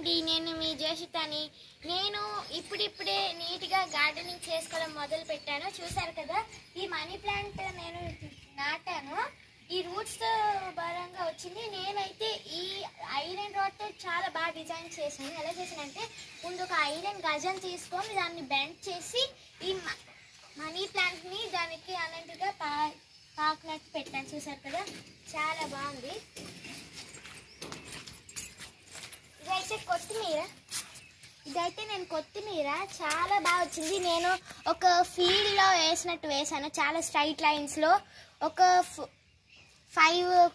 అండి నేను మీ జోషితని. నేను ఇప్పుడిప్పుడే నీట్గా గార్డెనింగ్ చేసుకోవడం మొదలు పెట్టాను. చూసారు కదా ఈ మనీ ప్లాంట్ నేను నాటాను. ఈ రూట్స్తో భారంగా వచ్చింది. నేనైతే ఈ ఐరన్ రాడ్తో చాలా బాగా డిజైన్ చేశాను. ఎలా చేశానంటే ముందు ఒక ఐరన్ గజం తీసుకొని దాన్ని బెండ్ చేసి ఈ మ- మనీ ప్లాంట్ని దానికి అన్నట్టుగా పా పాకునట్టు పెట్టాను. చూసారు కదా చాలా బాగుంది. వచ్చే కొత్తిమీర. ఇదైతే నేను కొత్తిమీర. చాలా బాగా వచ్చింది. నేను ఒక ఫీల్డ్లో వేసినట్టు వేసాను చాలా స్ట్రైట్ లైన్స్లో ఒక ఫైవ్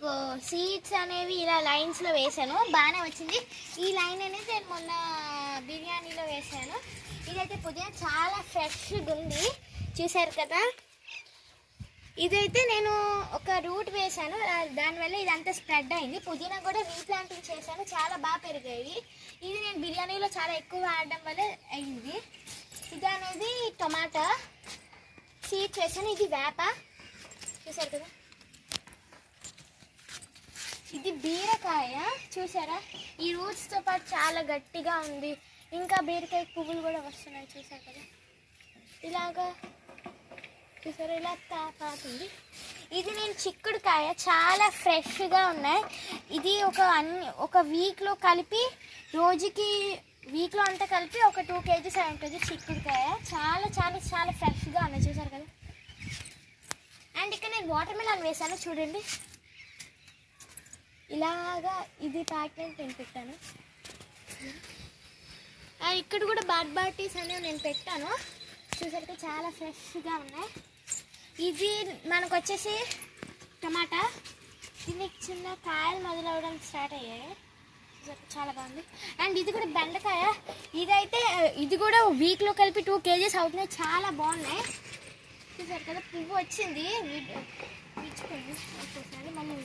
సీడ్స్ అనేవి ఇలా లైన్స్లో వేసాను బాగానే వచ్చింది. ఈ లైన్ అనేది నేను మొన్న బిర్యానీలో వేసాను ఇదైతే పుదీనా చాలా ఫ్రెష్గా ఉంది. చూసారు కదా? ఇదైతే నేను ఒక రూట్ వేసాను దానివల్ల ఇదంతా స్ప్రెడ్ అయింది. పుదీనా కూడా రీప్లాంటింగ్ చేశాను. చాలా బాగా పెరిగాయి. ఇది నేను బిర్యానీలో చాలా ఎక్కువ వాడడం వల్ల అయింది. ఇది అనేది టొమాటో సీడ్స్ వేసాను ఇది వేప. చూసారు కదా? ఇది బీరకాయ. చూసారా ఈ రూట్స్తో పాటు చాలా గట్టిగా ఉంది. ఇంకా బీరకాయ పువ్వులు కూడా వస్తున్నాయి. చూసారు కదా? ఇలాగా చూసారా ఇలా తాపాతుంది ఇది నేను చిక్కుడుకాయ చాలా ఫ్రెష్గా ఉన్నాయి. ఇది ఒక అన్ని ఒక వీక్లో కలిపి రోజుకి వీక్లో అంతా కలిపి ఒక టూ కేజీస్ అయి ఉంటుంది చిక్కుడుకాయ చాలా చాలా చాలా ఫ్రెష్గా ఉన్నాయి. చూసారు కదా? అండ్ ఇక్కడ నేను వాటర్ మిలన్ వేసాను చూడండి. ఇలాగా ఇది ప్యాకెట్ నేను పెట్టాను అండ్ ఇక్కడ కూడా బాట్ బాటీస్ అనేవి నేను పెట్టాను. చూసరికి చాలా ఫ్రెష్గా ఉన్నాయి. ఇది మనకు వచ్చేసి టమాటా. దీనికి చిన్న కాయలు మొదలవడం స్టార్ట్ అయ్యాయి. చాలా బాగుంది. అండ్ ఇది కూడా బెండకాయ. ఇదైతే ఇది కూడా వీక్లో కలిపి టూ కేజీస్ అవుతున్నాయి. చాలా బాగున్నాయి. చూసారు కదా పువ్వు వచ్చింది. మళ్ళీ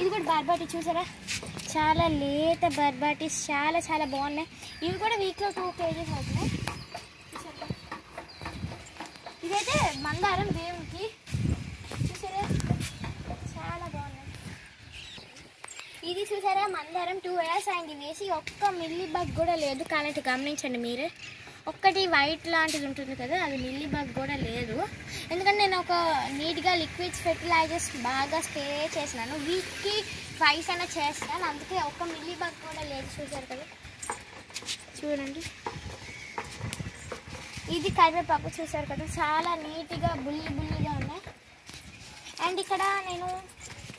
ఇది కూడా బర్బాటి చూసారా? చాలా లేత బర్బాటీస్. చాలా చాలా బాగున్నాయి. ఇవి కూడా వీక్లో టూ కేజీస్ అవుతున్నాయి చూసారు కదా? ఇదైతే మందారం దేవునికి. చూసారా? చాలా బాగున్నాయి ఇది చూసారా? మందారం టూ ఇయర్స్ అయింది వేసి ఒక్క మిల్లీ బగ్ కూడా లేదు. కానీ గమనించండి మీరే. ఒక్కటి వైట్ లాంటిది ఉంటుంది కదా అది మిల్లీ బగ్ కూడా లేదు. ఎందుకంటే నేను ఒక నీట్గా లిక్విడ్స్ ఫెర్టిలైజర్స్ బాగా స్ప్రే చేసినాను. వీక్కి ట్వైస్ అయినా చేస్తాను. అందుకే ఒక్క మిల్లీ బగ్ కూడా లేదు. చూసారు కదా? చూడండి. ఇది కరివేపాకు చూసారు కదా చాలా నీట్గా బుల్లి బుల్లిగా ఉన్నాయి. అండ్ ఇక్కడ నేను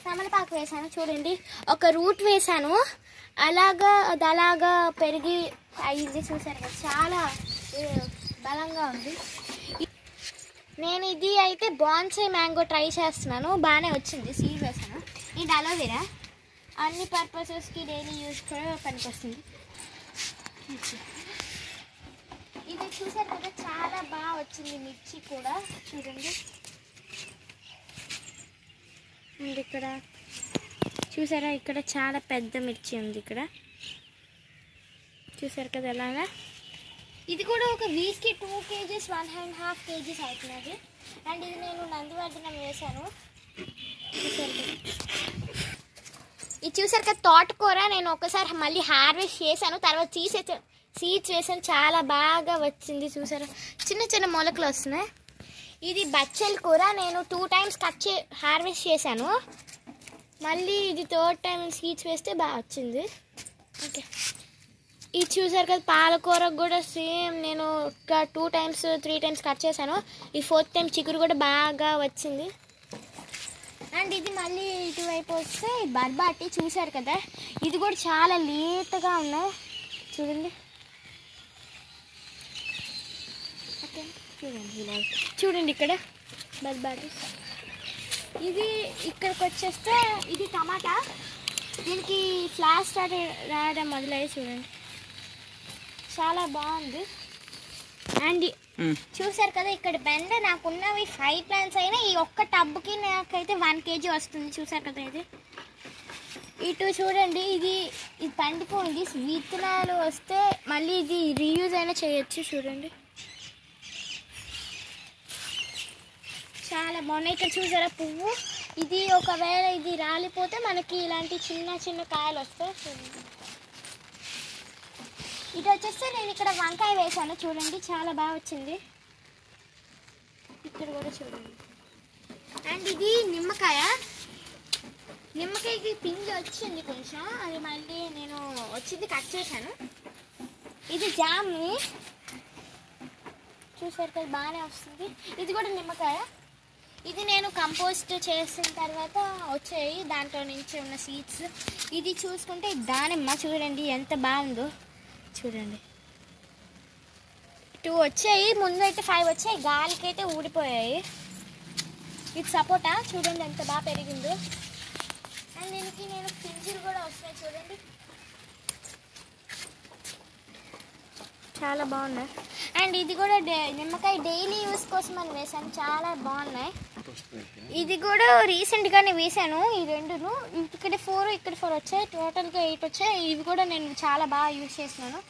తమలపాకు వేసాను చూడండి. ఒక రూట్ వేసాను అలాగా అది అలాగా పెరిగి అయింది చూసారు కదా చాలా బలంగా ఉంది. ఇ- నేను ఇది అయితే బాన్సే మ్యాంగో ట్రై చేస్తున్నాను బాగానే వచ్చింది సీడ్ వేసాను. ఇది అలోవెరా అన్ని పర్పసెస్కి డైలీ యూజ్ కూడా పనికొస్తుంది. ఇది చూసారు కదా చాలా బాగా వచ్చింది మిర్చి కూడా. చూడండి. అండ్ ఇక్కడ చూసారా ఇక్కడ చాలా పెద్ద మిర్చి ఉంది ఇక్కడ. చూసారు కదా ఎలాగా? ఇది కూడా ఒక వీక్కి two kgs one and half kgs అవుతున్నది. అండ్ ఇది నేను నందివర్ధనం వేశాను. చూసారు ఇది చూసారు కదా తోటకూర. నేను ఒకసారి మళ్ళీ హార్వెస్ట్ చేశాను తర్వాత తీసే సీడ్స్ వేసాను చాలా బాగా వచ్చింది చూసారా? చిన్న చిన్న మొలకలు వస్తున్నాయి. ఇది బచ్చల కూర. నేను టూ టైమ్స్ కట్ చే హార్వెస్ట్ చేశాను. మళ్ళీ ఇది థర్డ్ టైం సీడ్స్ వేస్తే బాగా వచ్చింది. ఓకే ఇది చూసారు కదా పాలకూర కూడా సేమ్ నేను ఒక two times three times cut చేశాను. ఈ ఫోర్త్ టైం చిగురు కూడా బాగా వచ్చింది. అండ్ ఇది మళ్ళీ ఇటువైపు వస్తే బర్బాటి చూసారు కదా? ఇది కూడా చాలా లేతగా ఉన్నాయి. చూడండి. చూడండి ఇలా చూడండి ఇక్కడ బర్బాటి ఇది ఇక్కడికి వచ్చేస్తే ఇది టమాటా. దీనికి ఫ్లాష్ స్టార్ట్ రావడం మొదలయ్యి చూడండి. చాలా బాగుంది. అండ్ చూసారు కదా ఇక్కడ బెండ నాకున్నవి ఫైవ్ ప్లాంట్స్ అయినా ఈ ఒక్క టబ్కి నాకైతే వన్ కేజీ వస్తుంది. చూసారు కదా ఇది. ఇటు చూడండి ఇది ఇది పండిపోయింది. విత్తనాలు వస్తే మళ్ళీ ఇది రీయూజ్ అయినా చేయొచ్చు చూడండి. చాలా బాగున్నాయి. ఇక్కడ చూసారా పువ్వు? ఇది ఒకవేళ ఇది రాలిపోతే మనకి ఇలాంటి చిన్న చిన్న కాయలు వస్తాయి. చూడండి ఇటు వచ్చేస్తే నేను ఇక్కడ వంకాయ వేసాను చూడండి చాలా బాగా వచ్చింది. ఇక్కడ కూడా చూడండి. అండ్ ఇది నిమ్మకాయ. నిమ్మకాయకి పిండి వచ్చింది కొంచెం అది మళ్ళీ నేను వచ్చింది కట్ చేశాను. ఇది జామ్ని చూసారు కదా బాగానే వస్తుంది. ఇది కూడా నిమ్మకాయ. ఇది నేను కంపోస్ట్ చేసిన తర్వాత వచ్చాయి. దాంట్లో నుంచి ఉన్న సీడ్స్. ఇది చూసుకుంటే దానిమ్మ చూడండి ఎంత బాగుందో. చూడండి. టూ వచ్చాయి. ముందు అయితే ఫైవ్ వచ్చాయి. గాలికి అయితే ఊడిపోయాయి. ఇది సపోటా. చూడండి ఎంత బాగా పెరిగిందో. అండ్ దీనికి నేను పింజులు కూడా వస్తాయి చూడండి. చాలా బాగున్నాయి. అండ్ ఇది కూడా డే- నిమ్మకాయ డైలీ యూస్ కోసం అని వేసాను చాలా బాగున్నాయి. ఇది కూడా రీసెంట్గానే వేసాను ఈ రెండును. ఇక్కడ ఫోర్ ఇక్కడ ఫోర్ వచ్చాయి. టోటల్గా ఎయిట్ వచ్చాయి. ఇవి కూడా నేను చాలా బాగా యూజ్ చేసినాను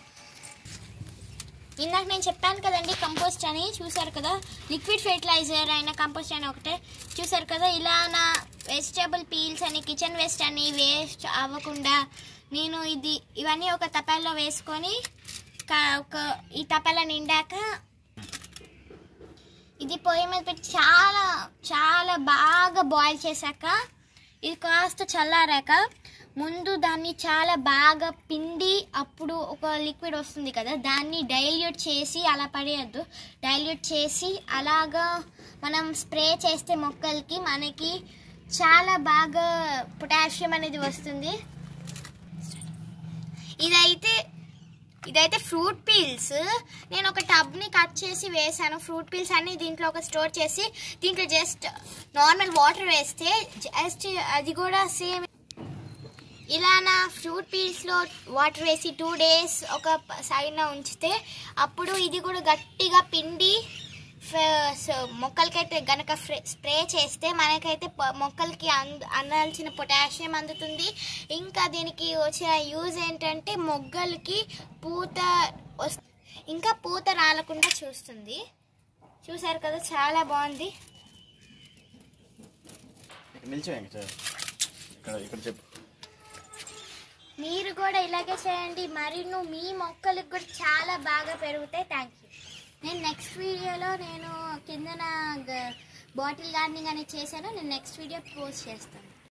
ఇందాక నేను చెప్పాను కదండి కంపోస్ట్ అని. చూసారు కదా? లిక్విడ్ ఫెర్టిలైజర్ అయిన కంపోస్ట్ అని ఒకటే. చూసారు కదా? ఇలా నా వెజిటేబుల్ పీల్స్ అని కిచెన్ వేస్ట్ అని వేస్ట్ అవ్వకుండా నేను ఇది ఇవన్నీ ఒక తపాల్లో వేసుకొని ఒక ఈ తపాల నిండాక ఇది పొయ్యి మీద పెట్టి చాలా చాలా బాగా బాయిల్ చేశాక ఇది కాస్త చల్లారాక ముందు దాన్ని చాలా బాగా పిండి అప్పుడు ఒక లిక్విడ్ వస్తుంది కదా దాన్ని డైల్యూట్ చేసి అలా పడేయద్దు. డైల్యూట్ చేసి అలాగా మనం స్ప్రే చేస్తే మొక్కలకి మనకి చాలా బాగా పొటాషియం అనేది వస్తుంది. ఇదైతే ఇదైతే ఫ్రూట్ పీల్స్. నేను ఒక టబ్ని కట్ చేసి వేసాను. ఫ్రూట్ పీల్స్ అన్ని దీంట్లో ఒక స్టోర్ చేసి దీంట్లో జస్ట్ నార్మల్ వాటర్ వేస్తే జస్ట్ అది కూడా సేమ్. ఇలా నా ఫ్రూట్ పీల్స్లో వాటర్ వేసి టూ డేస్ ఒక సైడ్న ఉంచితే అప్పుడు ఇది కూడా గట్టిగా పిండి మొక్కలకైతే గనక స్ప్రే చేస్తే మనకైతే మొక్కలకి అంద అందాల్సిన పొటాషియం అందుతుంది. ఇంకా దీనికి వచ్చిన యూజ్ ఏంటంటే మొగ్గలకి పూత ఇంకా పూత రాలకుండా చూస్తుంది. చూసారు కదా చాలా బాగుంది. మీరు కూడా ఇలాగే చేయండి. మరి నువ్వు మీ మొక్కలకు కూడా చాలా బాగా పెరుగుతాయి. థ్యాంక్ యూ నేను నెక్స్ట్ వీడియోలో నేను కిందన బాటిల్ గార్డెనింగ్ అనేది చేశాను. నేను నెక్స్ట్ వీడియో పోస్ట్ చేస్తాను.